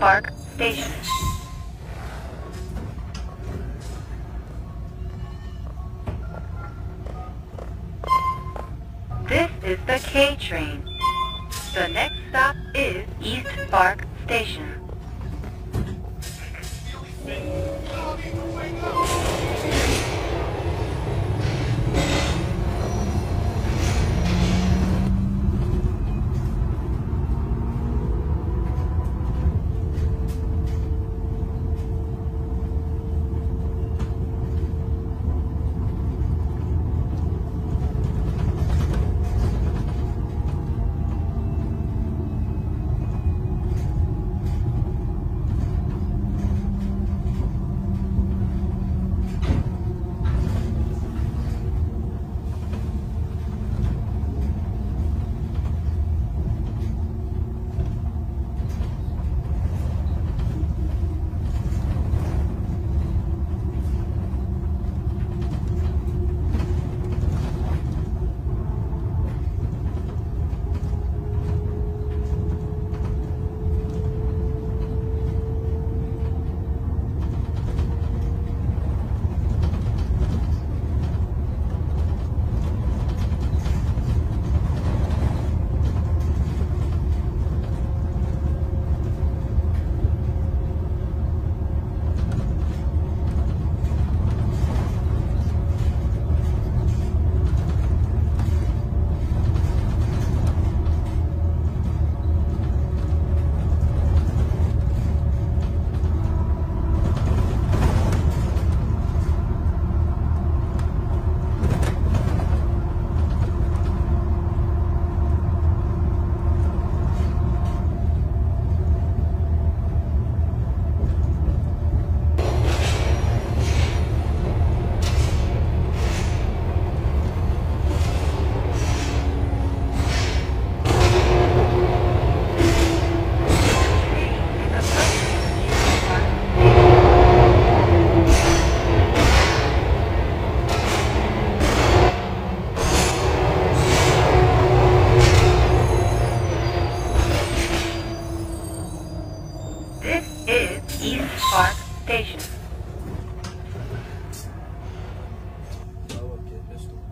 Station. This is the K train. The next stop is East Park Station.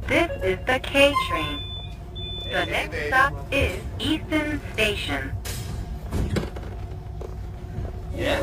This is the K train. The next stop is Easton Station. Yeah.